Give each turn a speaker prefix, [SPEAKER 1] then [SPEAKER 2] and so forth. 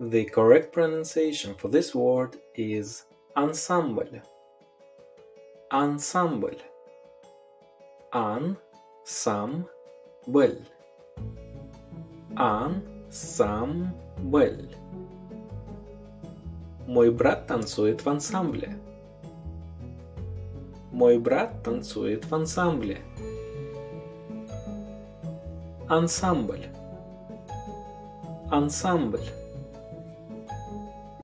[SPEAKER 1] The correct pronunciation for this word is ensemble. Ensemble. An, sam, well. An, sam, well. Мой брат танцует в ансамбле. Мой брат танцует в ансамбле. Ансамбль. Ансамбль.